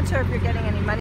not sure if you're getting any money